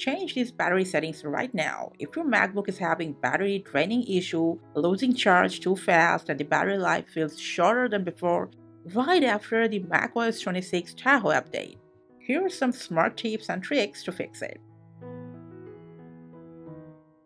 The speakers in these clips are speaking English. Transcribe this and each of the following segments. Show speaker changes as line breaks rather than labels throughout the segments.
change these battery settings right now. If your MacBook is having battery draining issue, losing charge too fast, and the battery life feels shorter than before, right after the macOS 26 Tahoe update. Here are some smart tips and tricks to fix it.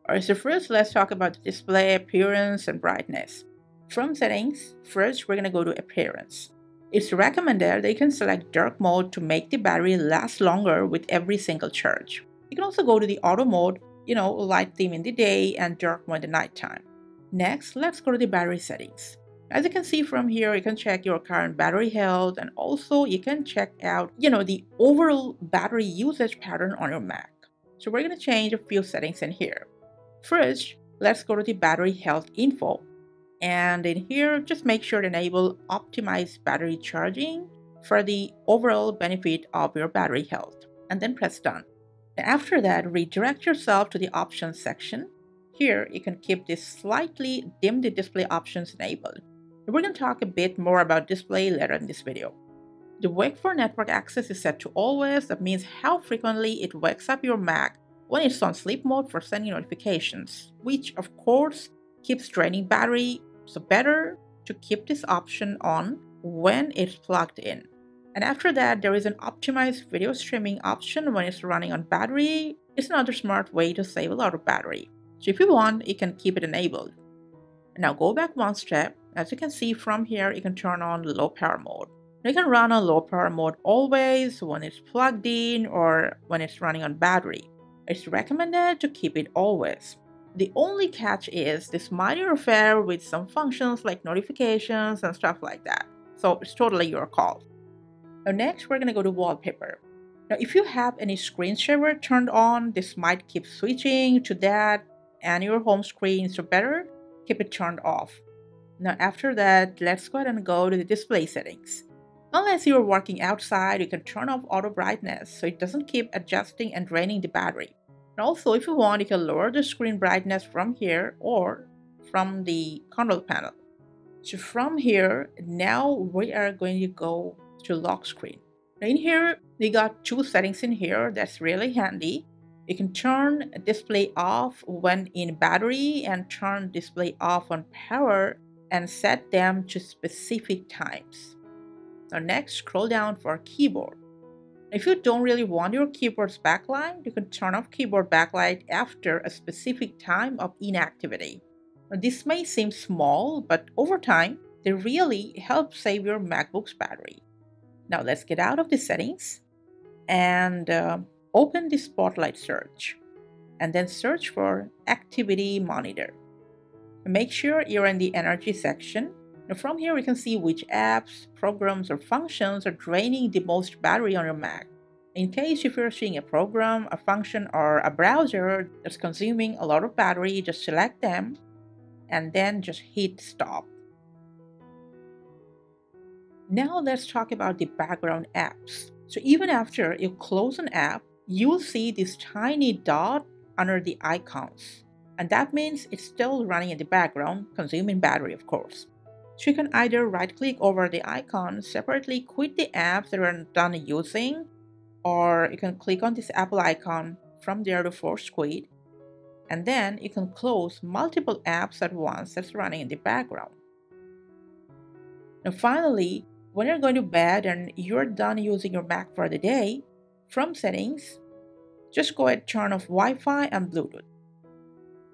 Alright, so first let's talk about the display appearance and brightness. From settings, first we're going to go to appearance. It's recommended that you can select dark mode to make the battery last longer with every single charge. You can also go to the auto mode, you know, light theme in the day and dark mode in the nighttime. Next, let's go to the battery settings. As you can see from here, you can check your current battery health and also you can check out, you know, the overall battery usage pattern on your Mac. So we're going to change a few settings in here. First, let's go to the battery health info. And in here, just make sure to enable optimize battery charging for the overall benefit of your battery health and then press done. After that, redirect yourself to the options section. Here, you can keep this slightly dim the display options enabled. We're going to talk a bit more about display later in this video. The wake for network access is set to always. That means how frequently it wakes up your Mac when it's on sleep mode for sending notifications, which of course keeps draining battery, so better to keep this option on when it's plugged in. And after that, there is an optimized video streaming option when it's running on battery. It's another smart way to save a lot of battery. So if you want, you can keep it enabled. Now go back one step as you can see from here, you can turn on low power mode. You can run on low power mode always when it's plugged in or when it's running on battery. It's recommended to keep it always. The only catch is this might interfere with some functions like notifications and stuff like that. So it's totally your call. Now next we're gonna go to wallpaper. Now if you have any screen saver turned on, this might keep switching to that and your home screen, so better keep it turned off. Now after that, let's go ahead and go to the display settings. Unless you're working outside, you can turn off auto brightness so it doesn't keep adjusting and draining the battery. And also, if you want, you can lower the screen brightness from here or from the control panel. So from here, now we are going to go to lock screen. In here, we got two settings in here that's really handy. You can turn display off when in battery and turn display off on power and set them to specific times. Now next, scroll down for keyboard. If you don't really want your keyboard's backlight, you can turn off keyboard backlight after a specific time of inactivity. Now, this may seem small, but over time, they really help save your MacBook's battery. Now let's get out of the settings and uh, open the Spotlight search and then search for Activity Monitor. Make sure you're in the energy section. Now from here, we can see which apps, programs, or functions are draining the most battery on your Mac. In case if you're seeing a program, a function, or a browser that's consuming a lot of battery, just select them and then just hit stop. Now let's talk about the background apps. So even after you close an app, you'll see this tiny dot under the icons and that means it's still running in the background, consuming battery of course. So you can either right click over the icon, separately quit the apps that you're done using, or you can click on this Apple icon from there to force quit, and then you can close multiple apps at once that's running in the background. Now finally, when you're going to bed and you're done using your Mac for the day, from settings, just go ahead and turn off Wi-Fi and Bluetooth.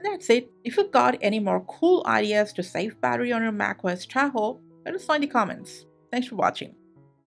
That's it. If you got any more cool ideas to save battery on your macOS Tahoe, let us know in the comments. Thanks for watching.